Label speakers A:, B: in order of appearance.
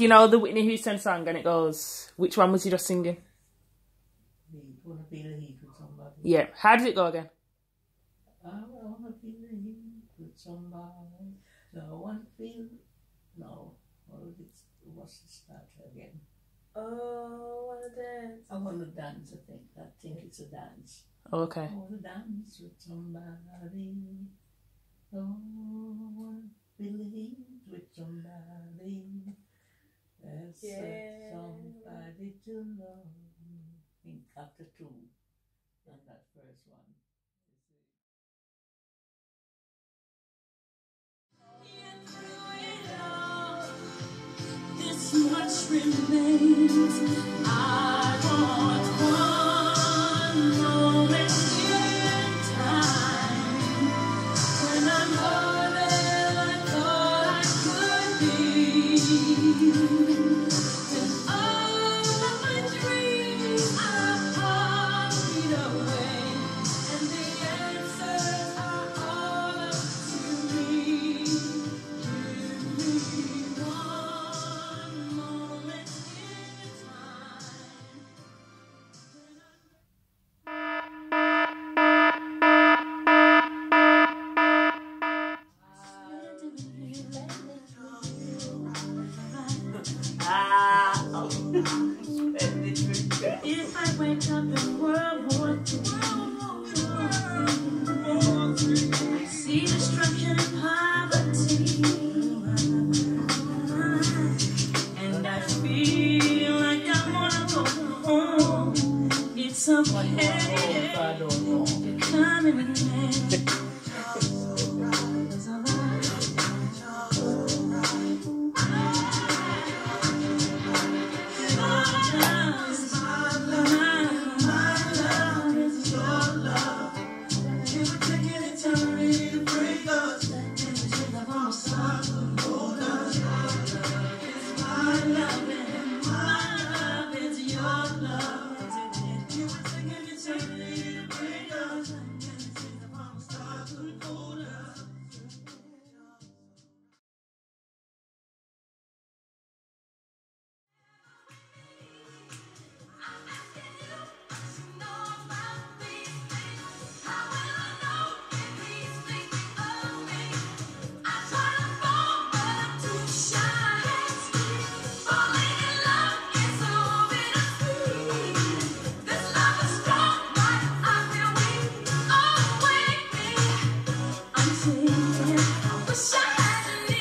A: you know the Whitney Houston song and it goes, which one was you just singing?
B: Wanna feel the heat with somebody.
A: Yeah. How did it go again?
B: I wanna feel the heat with somebody. No one feel. No. What was it? What's the start again?
C: Oh, I wanna dance.
B: I wanna dance. I think. I think it's a dance.
A: Oh, okay.
B: I wanna dance with somebody. Oh, I wanna feel the heat with somebody. There's
C: Yeah.
B: somebody to love. I think after two, not that first one.
D: Much remains. I want one moment in time when I'm than I thought I could be. If I wake up in World War III, see destruction and poverty, and I feel like I wanna go home. It's okay.
B: I don't know.
D: You're coming with